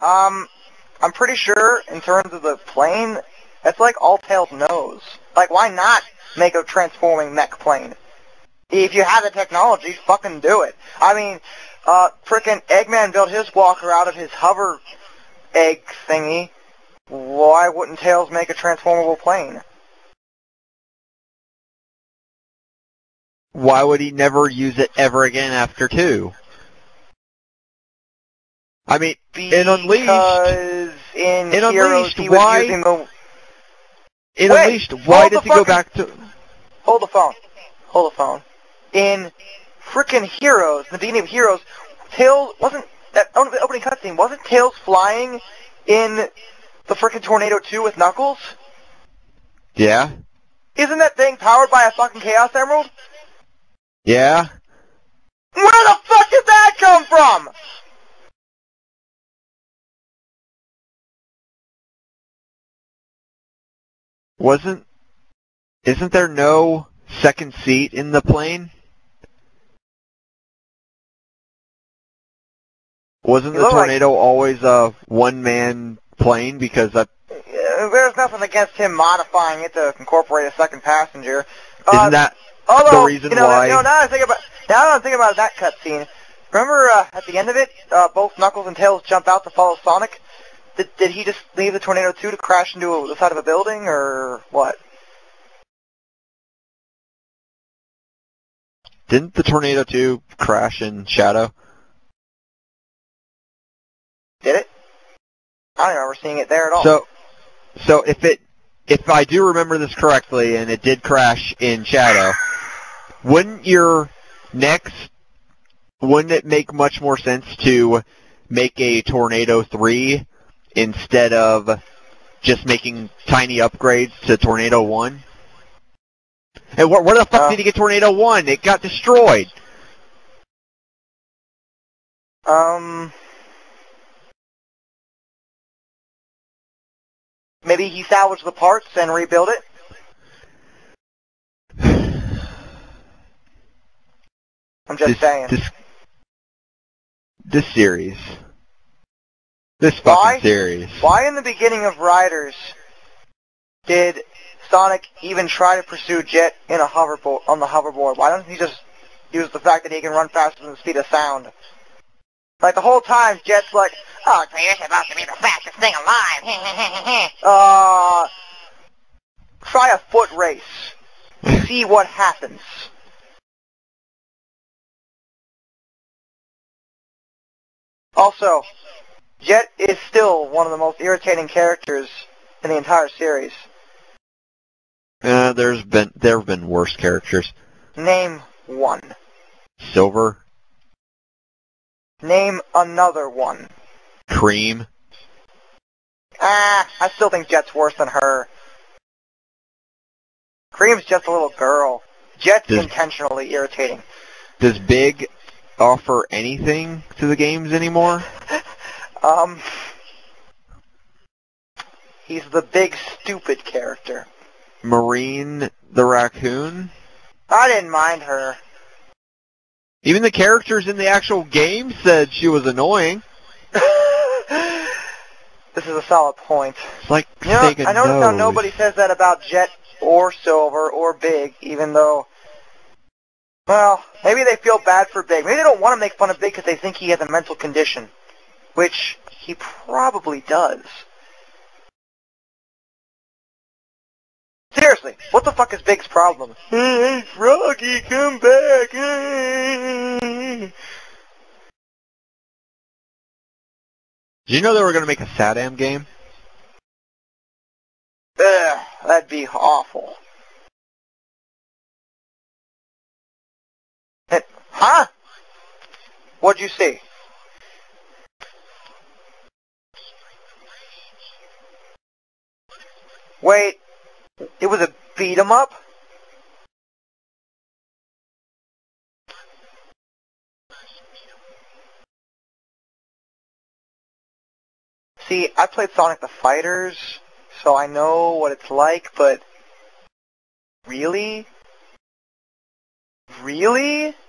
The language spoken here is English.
Um, I'm pretty sure in terms of the plane, that's like all Tails knows. Like, why not make a transforming mech plane? If you have the technology, fucking do it. I mean, uh, frickin' Eggman built his walker out of his hover egg thingy. Why wouldn't Tails make a transformable plane? Why would he never use it ever again after two? I mean, in Unleashed, Because in, In Heroes Unleashed, he was why- using the... in Wait, Unleashed, why hold does the he go back to? Hold the phone. Hold the phone. In frickin' Heroes, in the beginning of Heroes, Tails wasn't that opening cutscene. Wasn't Tails flying in the frickin' Tornado 2 with Knuckles? Yeah, Isn't that thing powered by a fucking Chaos Emerald? yeah. Where the fuck did that come from? Wasn't? Isn't there no second seat in the plane? Wasn't the look like- tornado always a one-man plane? Because that Uh, There's nothing against him modifying it to incorporate a second passenger. Uh, isn't that Although, the reason you know, why- You know, now I think about now that I think about that cutscene. Remember uh, at the end of it, uh, both Knuckles and Tails jump out to follow Sonic. Did, did he just leave the Tornado 2 to crash into a, the side of a building, or what? didn't the tornado 2 crash in Shadow? Did it? I don't remember seeing it there at all. So, so if it, if I do remember this correctly, and it did crash in Shadow, wouldn't your next, wouldn't it make much more sense to make a Tornado 3 instead of just making tiny upgrades to Tornado 1? And where, where the fuck Uh. did he get Tornado 1? It got destroyed. um, maybe he salvaged the parts and rebuilt it. I'm just this, saying. This, this series. This fucking Why? series. Why in the beginning of Riders did Sonic even try to pursue Jet in a hoverboard on the hoverboard? Why doesn't he just use the fact that he can run faster than the speed of sound? Like the whole time, Jet's like, "Oh, so you're supposed to be the fastest thing alive." uh, try a foot race. See what happens. Also, Jet is still one of the most irritating characters in the entire series. Uh, there's been there have been worse characters. Name one. Silver, Name another one. Cream. Ah, I still think Jet's worse than her. Cream's just a little girl. Jet's Does- intentionally irritating. Does Big offer anything to the games anymore? Um, he's the big stupid character. Marine the raccoon. I didn't mind her. Even the characters in the actual game said she was annoying. this is a solid point. It's like You know, I noticed how nobody says that about Jet or Silver or Big, even though, well, maybe they feel bad for Big. Maybe they don't want to make fun of Big because they think he has a mental condition, which he probably does. Seriously, what the fuck is Big's problem? Hey, Froggy, come back! Did you know they were going to make a Sadam game? Ugh, that'd be awful. Huh? What'd you see? Wait, it was a beat 'em up? See, I played Sonic the Fighters, so I know what it's like, but really? Really? Really?